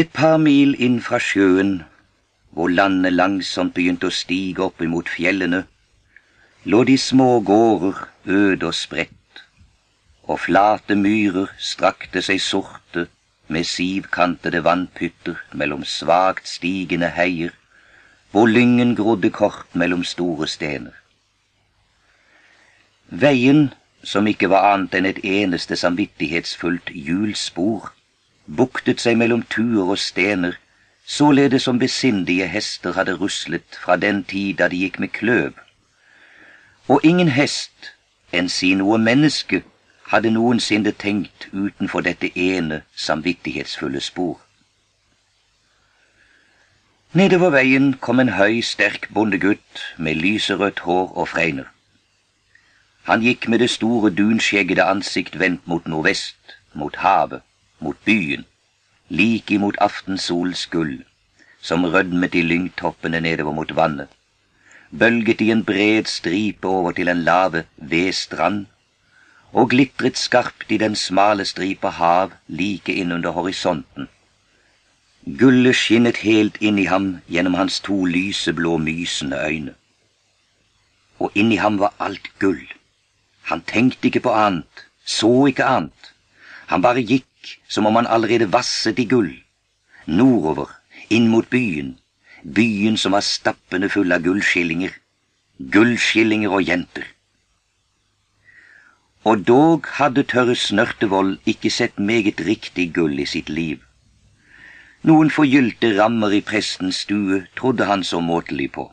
Et par mil inn fra sjøen, hvor landet langsomt begynte å stige opp imot fjellene, lå de små gårder øde og spredt, og flate myrer strakte seg sorte med sivkantede vannpytter mellom svakt stigende heier, hvor lyngen grodde kort mellom store stener. Veien, som ikke var annet enn et eneste samvittighetsfullt hjulspor, buktet seg mellom tuer og stener, således som besindige hester hadde ruslet fra den tid da de gikk med kløv. Og ingen hest, enn si noe menneske, hadde noensinne tenkt utenfor dette ene samvittighetsfulle spor. Nedover veien kom en høy, sterk bondegutt med lyserødt hår og fregner. Han gikk med det store dunskjeggede ansikt vendt mot nordvest, mot havet, mot byen, like imot aftensolens gull, som rødmet i lyngtoppene nedover mot vannet, bølget i en bred stripe over til en lave vedstrand, og glitret skarpt i den smale stripa hav like innunder horisonten. Gullet skinnet helt inn i ham gjennom hans to lyseblå, mysende øyne. Og inni ham var alt gull han tenkte ikke på annet, så ikke annet. Han bare gikk som om han allerede vasset i gull. Nordover, inn mot byen, byen som var stappende full av gullskillinger. Gullskillinger og jenter. Og dog hadde Tørre Snørtevold ikke sett meget riktig gull i sitt liv. Noen forgylte rammer i prestens stue trodde han så måtelig på.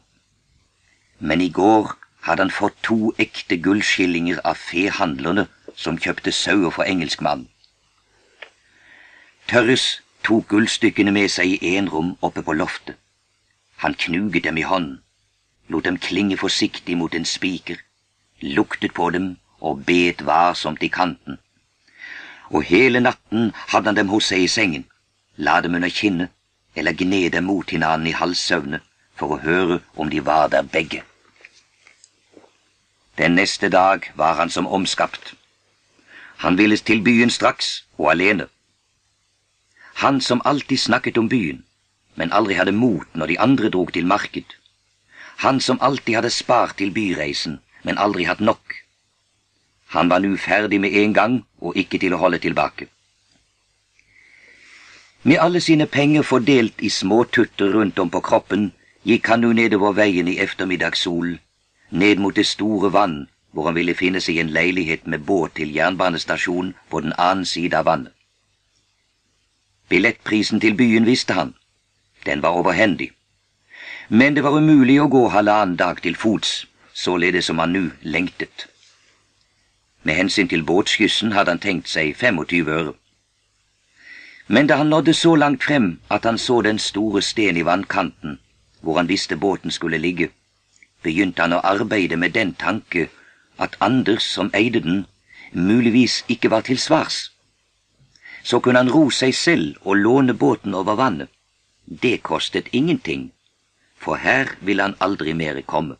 Men i går hadde han fått to ekte gullskillinger av fehandlerne som kjøpte sauer for engelskmannen. Tørres tok gullstykkene med seg i enrom oppe på loftet. Han knuget dem i hånden, lot dem klinge forsiktig mot en spiker, luktet på dem og bet varsomt i kanten. Og hele natten hadde han dem hos seg i sengen, la dem under kinnet eller gned dem mot hinanden i halvsøvne for å høre om de var der begge. Den neste dag var han som omskapt. Han ville til byen straks, og alene. Han som alltid snakket om byen, men aldri hadde mot når de andre drog til marked. Han som alltid hadde spart til byreisen, men aldri hatt nok. Han var nu ferdig med en gang og ikke til å holde tilbake. Med alle sine penger fordelt i småtutter rundt om på kroppen gikk han nu nedover veien i ettermiddagssolen ned mot det store vann, hvor han ville finne seg en leilighet med båt til jernbanestasjonen på den annen side av vannet. Billettprisen til byen visste han. Den var overhendig. Men det var umulig å gå halvannen dag til fots, således som han nå lengtet. Med hensyn til båtskyssen hadde han tenkt seg 25 øre. Men da han nådde så langt frem at han så den store sten i vannkanten, hvor han visste båten skulle ligge, begynte han å arbeide med den tanke at Anders, som eide den, muligvis ikke var til svars. Så kunne han ro seg selv og låne båten over vannet. Det kostet ingenting, for her ville han aldri mere komme.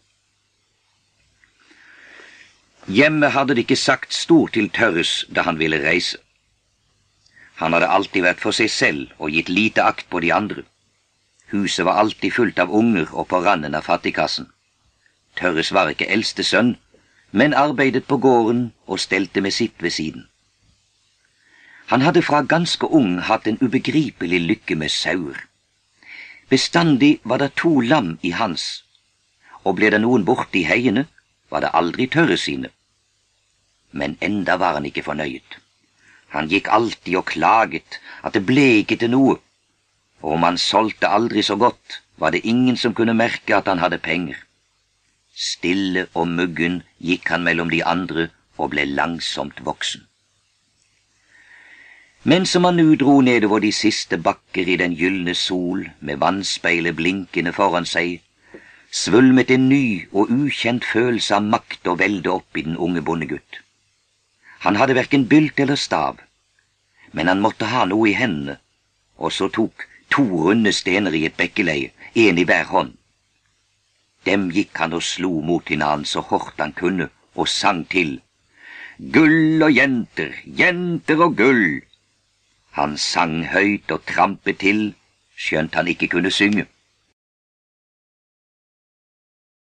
Hjemme hadde det ikke sagt stort til Tørres da han ville reise. Han hadde alltid vært for seg selv og gitt lite akt på de andre. Huset var alltid fullt av unger og på randen av fattigkassen. Tørres var ikke eldste sønn, men arbeidet på gården og stelte med sitt ved siden. Han hadde fra ganske ung hatt en ubegripelig lykke med sauer. Bestandig var det to lam i hans, og ble det noen borte i heiene, var det aldri Tørre sine. Men enda var han ikke fornøyd. Han gikk alltid og klaget at det ble ikke til noe, og om han solgte aldri så godt, var det ingen som kunne merke at han hadde penger. Stille og muggen gikk han mellom de andre og ble langsomt voksen. Men som han nu dro nedover de siste bakker i den gyllene sol, med vannspeilet blinkende foran seg, svulmet en ny og ukjent følelse av makt og velde opp i den unge bondegutt. Han hadde hverken bylt eller stav, men han måtte ha noe i hendene, og så tok to runde stener i et bekkeleie, en i hver hånd. Dem gikk han og slo mot hinanden så hardt han kunne, og sang til. Gull og jenter, jenter og gull. Han sang høyt og trampet til, skjønt han ikke kunne synge.